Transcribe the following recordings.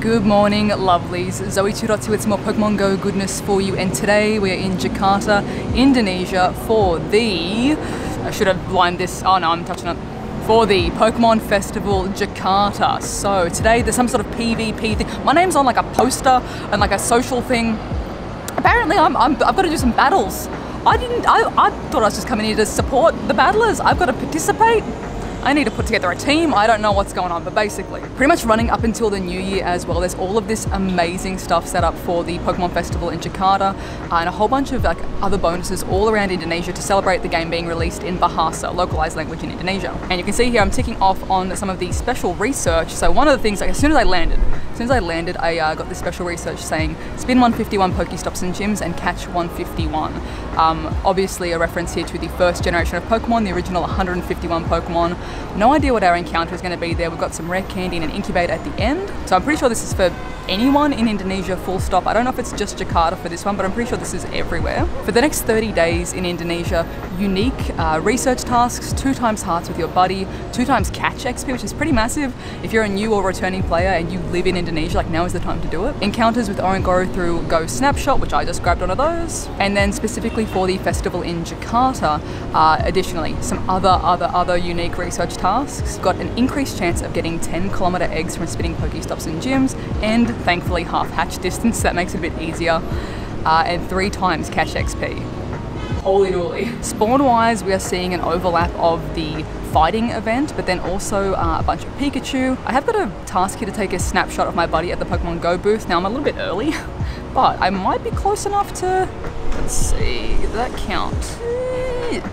Good morning, lovelies. ZoeTwoDots with some more Pokemon Go goodness for you, and today we are in Jakarta, Indonesia for the. I should have lined this. Oh no, I'm touching it. For the Pokemon Festival Jakarta. So today there's some sort of PvP thing. My name's on like a poster and like a social thing. Apparently, I'm, I'm I've got to do some battles. I didn't. I, I thought I was just coming here to support the battlers. I've got to participate. I need to put together a team. I don't know what's going on, but basically, pretty much running up until the new year as well. There's all of this amazing stuff set up for the Pokemon Festival in Jakarta uh, and a whole bunch of like other bonuses all around Indonesia to celebrate the game being released in Bahasa, localized language in Indonesia. And you can see here I'm ticking off on some of the special research. So one of the things, like as soon as I landed, as soon as I landed, I uh, got this special research saying spin 151 Pokestops and gyms and catch 151. Um, obviously a reference here to the first generation of Pokemon, the original 151 Pokemon. No idea what our encounter is going to be there. We've got some rare candy and an incubator at the end. So I'm pretty sure this is for anyone in Indonesia full stop. I don't know if it's just Jakarta for this one, but I'm pretty sure this is everywhere. For the next 30 days in Indonesia, unique uh, research tasks, two times hearts with your buddy, two times catch XP, which is pretty massive. If you're a new or returning player and you live in Indonesia, like now is the time to do it. Encounters with Oranguru through Go Snapshot, which I just grabbed one of those. And then specifically for the festival in Jakarta, uh, additionally, some other, other, other unique research tasks. Got an increased chance of getting 10 kilometer eggs from spinning Pokestops and gyms, and thankfully half hatch distance, that makes it a bit easier. Uh, and three times catch XP. Holy dooly. Spawn wise, we are seeing an overlap of the fighting event, but then also uh, a bunch of Pikachu. I have got a task here to take a snapshot of my buddy at the Pokemon Go booth. Now I'm a little bit early, but I might be close enough to, let's see, did that count?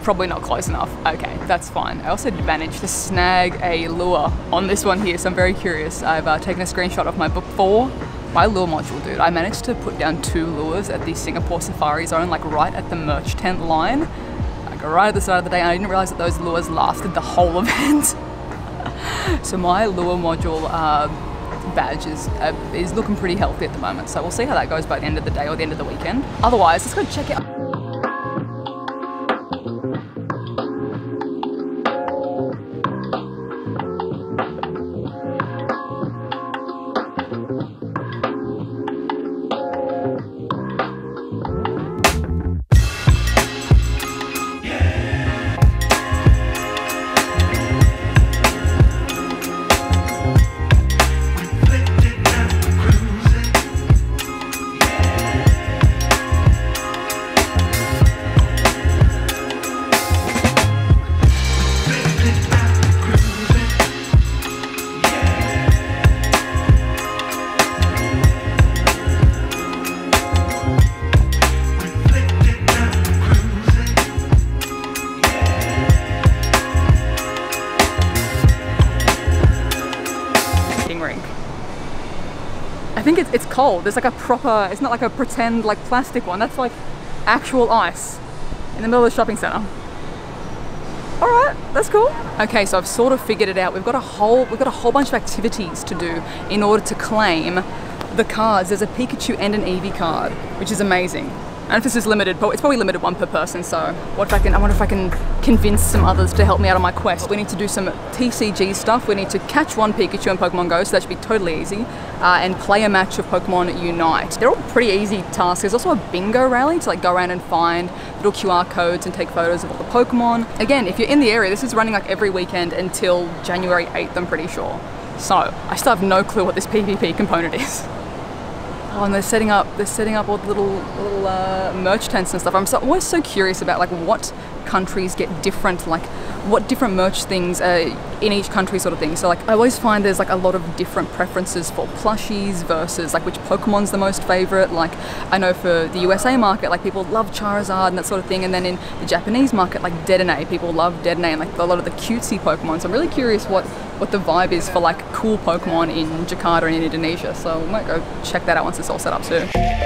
Probably not close enough. Okay, that's fine. I also managed to snag a lure on this one here, so I'm very curious. I've uh, taken a screenshot of my before my lure module, dude. I managed to put down two lures at the Singapore Safari Zone, like right at the merch tent line, like right at the start of the day. And I didn't realize that those lures lasted the whole event. so my lure module uh, badge is uh, is looking pretty healthy at the moment. So we'll see how that goes by the end of the day or the end of the weekend. Otherwise, let's go check it out. It's, it's cold. There's like a proper, it's not like a pretend like plastic one. That's like actual ice in the middle of the shopping center. All right, that's cool. Okay, so I've sort of figured it out. We've got a whole, we've got a whole bunch of activities to do in order to claim the cards. There's a Pikachu and an Eevee card, which is amazing. And if this is limited, but it's probably limited one per person. So what if I can? I wonder if I can convince some others to help me out on my quest. We need to do some TCG stuff. We need to catch one Pikachu in Pokemon Go, so that should be totally easy. Uh, and play a match of Pokemon Unite. They're all pretty easy tasks. There's also a bingo rally to like go around and find little QR codes and take photos of all the Pokemon. Again, if you're in the area, this is running like every weekend until January 8th. I'm pretty sure. So I still have no clue what this PvP component is. Oh, and they're setting up they're setting up all the little little uh, merch tents and stuff. I'm so, always so curious about like what countries get different, like what different merch things uh, in each country sort of thing. So like I always find there's like a lot of different preferences for plushies versus like which Pokemon's the most favorite. Like I know for the USA market, like people love Charizard and that sort of thing, and then in the Japanese market, like Dedenne, people love Dedenne and like a lot of the cutesy Pokemon. So I'm really curious what what the vibe is for like cool Pokemon in Jakarta and in Indonesia. So we might go check that out once it's all set up too.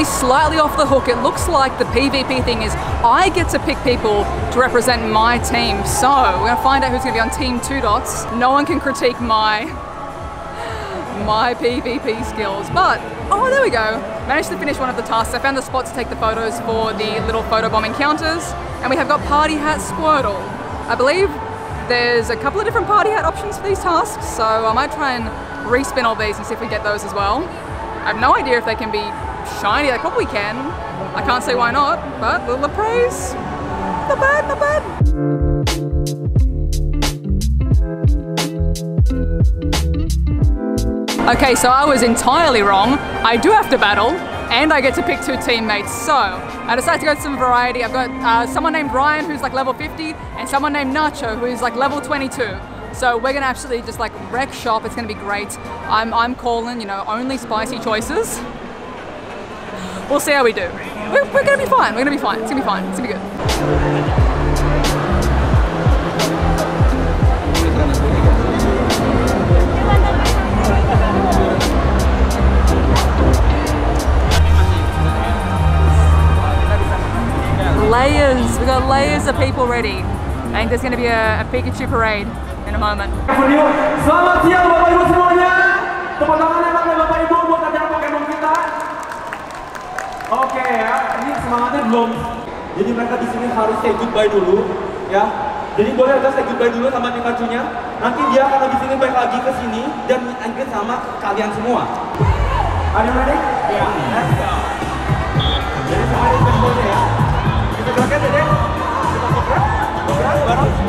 Be slightly off the hook. It looks like the PvP thing is I get to pick people to represent my team. So we're gonna find out who's gonna be on Team Two Dots. No one can critique my my PvP skills, but oh, there we go. Managed to finish one of the tasks. I found the spot to take the photos for the little photo bomb encounters, and we have got Party Hat Squirtle. I believe there's a couple of different party hat options for these tasks, so I might try and respin all these and see if we get those as well. I have no idea if they can be shiny, they probably can. I can't say why not, but little praise. Not bad, not bad. Okay, so I was entirely wrong. I do have to battle, and I get to pick two teammates. So I decided to go with some variety. I've got uh, someone named Ryan who's like level 50, and someone named Nacho who is like level 22. So we're gonna absolutely just like wreck shop. It's gonna be great. I'm I'm calling, you know, only spicy choices. We'll see how we do. We're, we're gonna be fine. We're gonna be fine. It's gonna be fine. It's gonna be good. Layers. We've got layers of people ready. I think there's gonna be a, a Pikachu parade in a moment. Oke ya, ini semangatnya belum. Jadi mereka di sini harus say goodbye dulu, ya. Jadi boleh kita say goodbye dulu sama Pikachu-nya. Nanti dia akan lebih sini balik lagi ke sini dan meet sama kalian semua. Are you ready? Ya. Let's go. Jadi semuanya di ya. Kita gerakan Dek. Kita gerak, gerak bareng.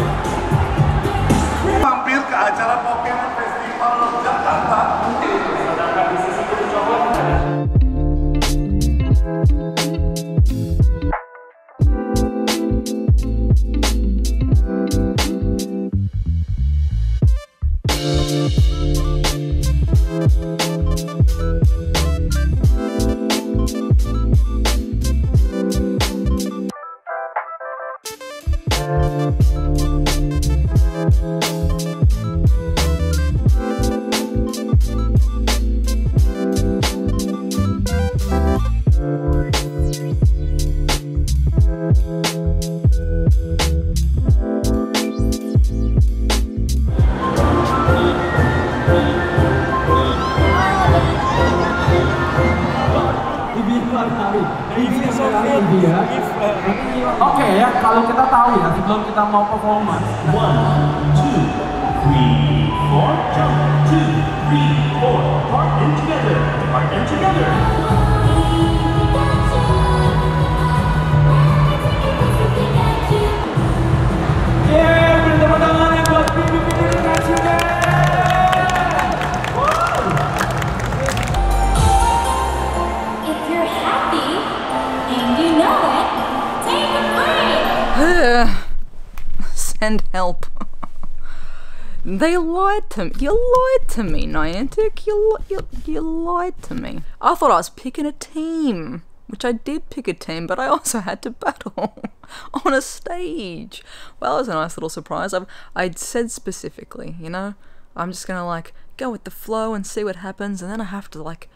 They lied to me. You lied to me, Niantic. You, you, you lied to me. I thought I was picking a team, which I did pick a team, but I also had to battle on a stage. Well, it was a nice little surprise. I've, I'd said specifically, you know, I'm just gonna like go with the flow and see what happens, and then I have to like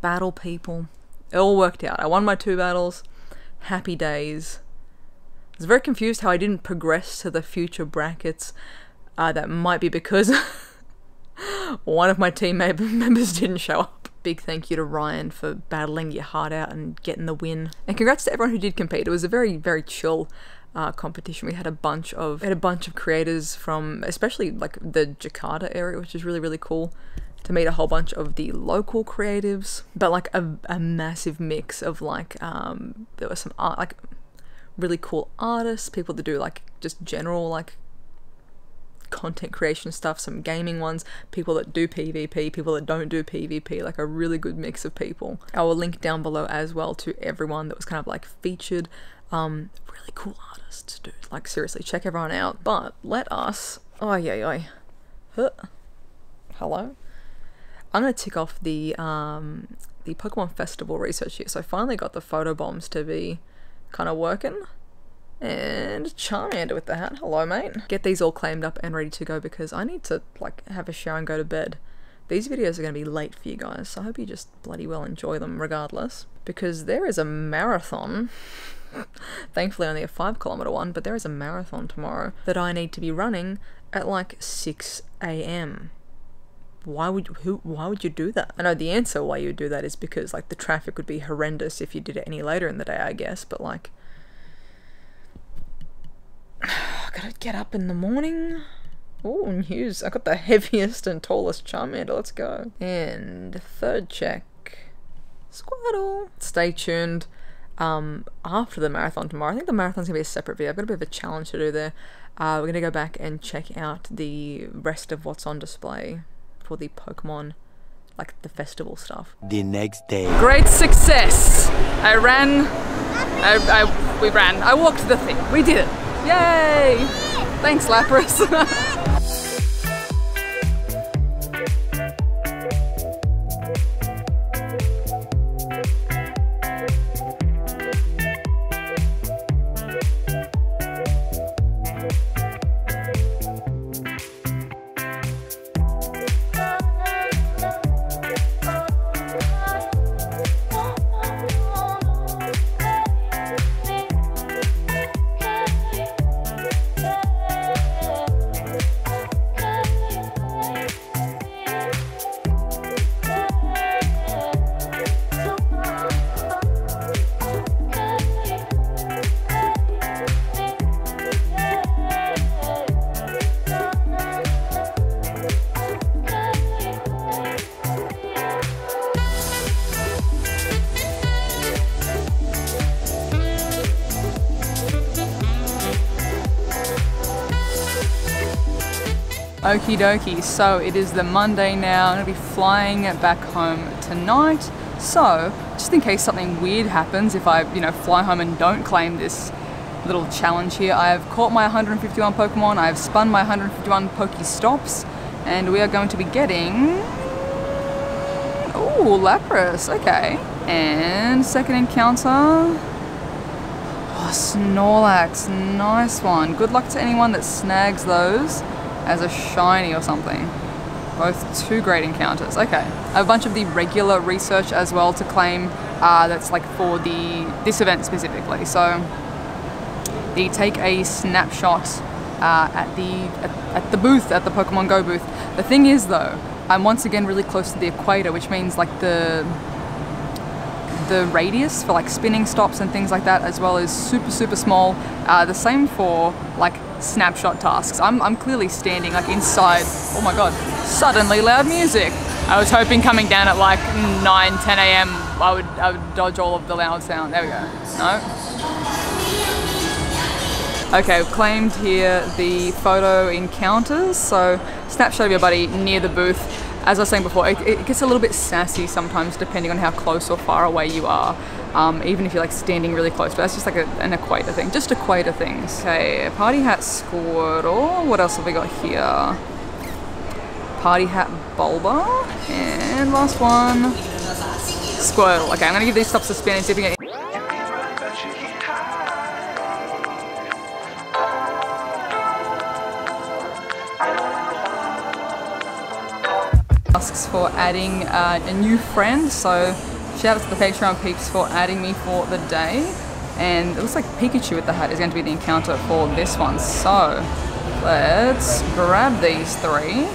battle people. It all worked out. I won my two battles. Happy days. I was very confused how I didn't progress to the future brackets. Uh, that might be because one of my team members didn't show up. Big thank you to Ryan for battling your heart out and getting the win. And congrats to everyone who did compete. It was a very, very chill uh, competition. We had a bunch of had a bunch of creators from especially like the Jakarta area, which is really, really cool to meet a whole bunch of the local creatives, but like a, a massive mix of like um, there were some art like really cool artists, people that do like just general like content creation stuff, some gaming ones, people that do PvP, people that don't do PvP, like a really good mix of people. I will link down below as well to everyone that was kind of like featured. Um, really cool artists, dude. Like seriously, check everyone out. But let us. Oh yeah, yeah. Huh. Hello. I'm gonna tick off the um the Pokemon Festival research here. So I finally got the photo bombs to be kind of working. And Charmander with the hat. Hello, mate. Get these all claimed up and ready to go because I need to like have a shower and go to bed. These videos are going to be late for you guys, so I hope you just bloody well enjoy them regardless. Because there is a marathon, thankfully only a 5 kilometer one, but there is a marathon tomorrow that I need to be running at like 6 a.m. Why would who why would you do that? I know the answer why you would do that is because like the traffic would be horrendous if you did it any later in the day, I guess, but like I gotta get up in the morning. Oh, news. I got the heaviest and tallest Charmander. Let's go. And third check. Squirtle. Stay tuned. Um, after the marathon tomorrow, I think the marathon's gonna be a separate video. I've got a bit of a challenge to do there. Uh, we're gonna go back and check out the rest of what's on display for the Pokemon, like the festival stuff. The next day. Great success! I ran. I, I we ran. I walked the thing. We did it. Yay! Thanks, Lapras. Okie dokie, so it is the Monday now. I'm gonna be flying back home tonight. So, just in case something weird happens, if I, you know, fly home and don't claim this little challenge here, I have caught my 151 Pokemon, I have spun my 151 Pokestops, and we are going to be getting. Ooh, Lapras, okay. And second encounter. Oh, Snorlax, nice one. Good luck to anyone that snags those as a shiny or something. Both two great encounters. Okay. A bunch of the regular research as well to claim uh, that's like for the this event specifically. So the take a snapshot uh, at the at, at the booth at the Pokemon Go booth. The thing is though, I'm once again really close to the equator, which means like the the radius for like spinning stops and things like that, as well as super super small. Uh, the same for like snapshot tasks. I'm, I'm clearly standing like inside. Oh my god! Suddenly loud music. I was hoping coming down at like 9, 10 a.m. I would I would dodge all of the loud sound. There we go. No. Okay, I've claimed here the photo encounters. So snapshot of your buddy near the booth. As I was saying before, it, it gets a little bit sassy sometimes depending on how close or far away you are. Um, even if you're like standing really close, but that's just like a, an equator thing, just equator things. Okay, party hat Squirtle. What else have we got here? Party hat Bulba. And last one, Squirtle. Okay, I'm gonna give these spin and see if we can asks for adding uh, a new friend. So shout out to the Patreon peeps for adding me for the day. And it looks like Pikachu with the hat is going to be the encounter for this one. So let's grab these three.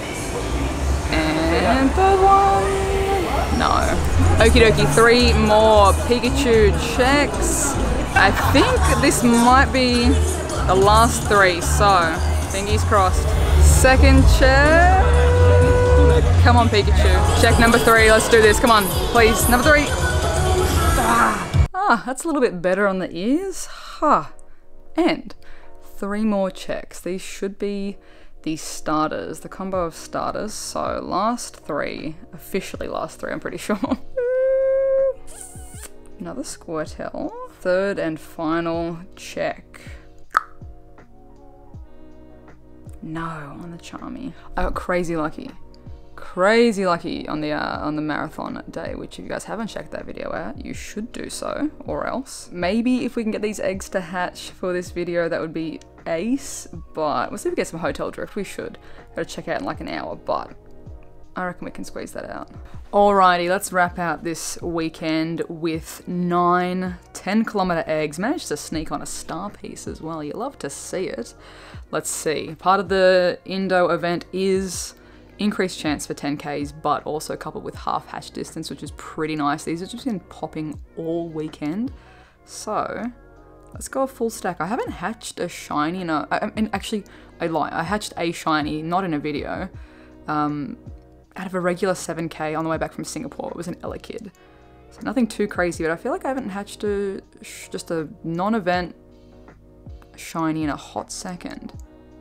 And third one. No. Okie dokie, three more Pikachu checks. I think this might be the last three, so fingers crossed. Second check. Come on, Pikachu. Check number three. Let's do this. Come on, please. Number three. Ah, ah that's a little bit better on the ears. Huh. And three more checks. These should be the starters, the combo of starters. So last three, officially last three, I'm pretty sure. Another Squirtle. Third and final check. No, on the Charmy. I got crazy lucky crazy lucky on the uh, on the marathon day which if you guys haven't checked that video out you should do so or else maybe if we can get these eggs to hatch for this video that would be ace but we'll see if we get some hotel drift we should gotta check out in like an hour but I reckon we can squeeze that out. Alrighty, let's wrap out this weekend with nine 10 kilometer eggs. Managed to sneak on a star piece as well. You love to see it. Let's see. Part of the Indo event is increased chance for 10Ks, but also coupled with half hatch distance, which is pretty nice. These have just been popping all weekend. So, let's go a full stack. I haven't hatched a shiny in a, mean, actually, I lie. I hatched a shiny, not in a video, um, out of a regular 7K on the way back from Singapore. It was an Elekid. So nothing too crazy, but I feel like I haven't hatched a, just a non-event shiny in a hot second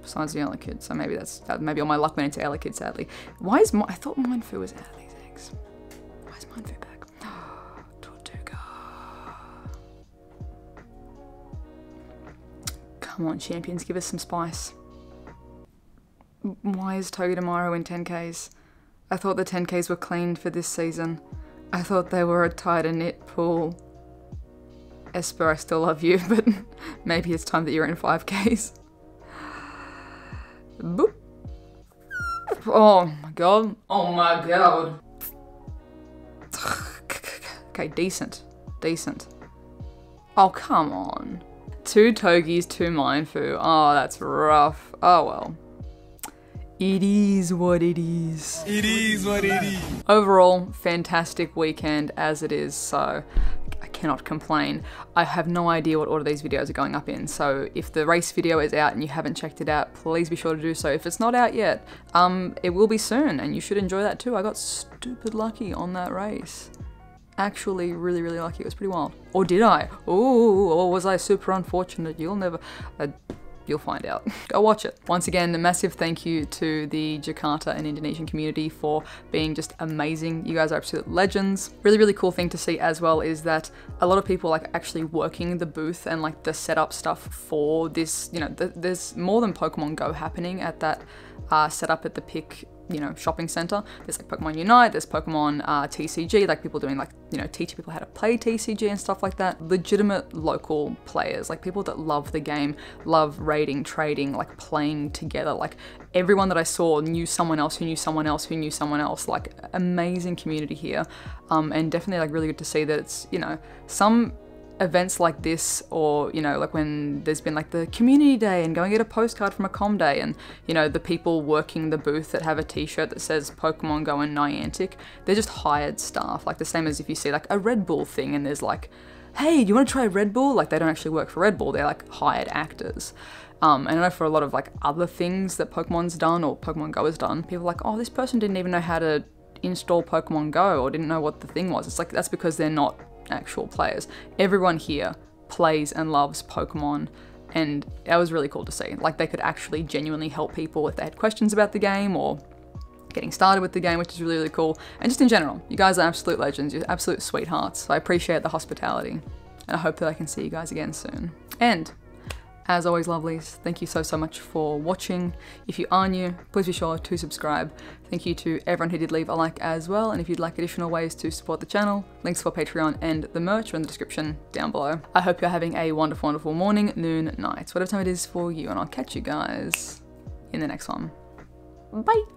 besides the Elekid. So maybe that's maybe all my luck went into Elekid. Sadly, why is my, I thought Mienfoo was out of these eggs? Why is Mienfoo back? Tortuga. Come on, champions, give us some spice. Why is Togedemaru in 10Ks? I thought the 10Ks were cleaned for this season. I thought they were a tighter knit pool. Espurr, I still love you, but maybe it's time that you're in 5Ks. Oh my god. Oh my god. Okay, decent. Decent. Oh, come on. Two Togies, two Mienfoo. Oh, that's rough. Oh well. It is what it is. It is what it is. Overall, fantastic weekend as it is, so I cannot complain. I have no idea what order these videos are going up in, so if the race video is out and you haven't checked it out, please be sure to do so. If it's not out yet, um, it will be soon, and you should enjoy that too. I got stupid lucky on that race. Actually, really, really lucky. It was pretty wild. Or did I? Ooh, or was I super unfortunate? You'll never... Uh, you'll find out. Go watch it. Once again, a massive thank you to the Jakarta and Indonesian community for being just amazing. You guys are absolute legends. Really, really cool thing to see as well is that a lot of people like actually working the booth and like the setup stuff for this, you know, th there's more than Pokemon Go happening at that uh, setup at the pick you know, shopping center. There's like Pokemon Unite, there's Pokemon uh, TCG, like people doing like, you know, teaching people how to play TCG and stuff like that. Legitimate local players, like people that love the game, love raiding, trading, like playing together. Like everyone that I saw knew someone else who knew someone else who knew someone else. Like amazing community here. Um, and definitely like really good to see that it's, you know, some events like this or you know like when there's been like the community day and going get a postcard from a com day and you know the people working the booth that have a t-shirt that says pokemon go and niantic they're just hired staff like the same as if you see like a red bull thing and there's like hey do you want to try red bull like they don't actually work for red bull they're like hired actors um, and I know for a lot of like other things that Pokemon's done or Pokemon Go has done, people are like, oh, this person didn't even know how to install Pokemon Go or didn't know what the thing was. It's like that's because they're not actual players. Everyone here plays and loves Pokemon and that was really cool to see. Like they could actually genuinely help people if they had questions about the game or getting started with the game, which is really, really cool. And just in general, you guys are absolute legends, you're absolute sweethearts. So I appreciate the hospitality and I hope that I can see you guys again soon. And as always, lovelies, thank you so, so much for watching. If you are new, please be sure to subscribe. Thank you to everyone who did leave a like as well, and if you'd like additional ways to support the channel, links for Patreon and the merch are in the description down below. I hope you're having a wonderful, wonderful morning, noon, night, whatever time it is for you, and I'll catch you guys in the next one. Bye!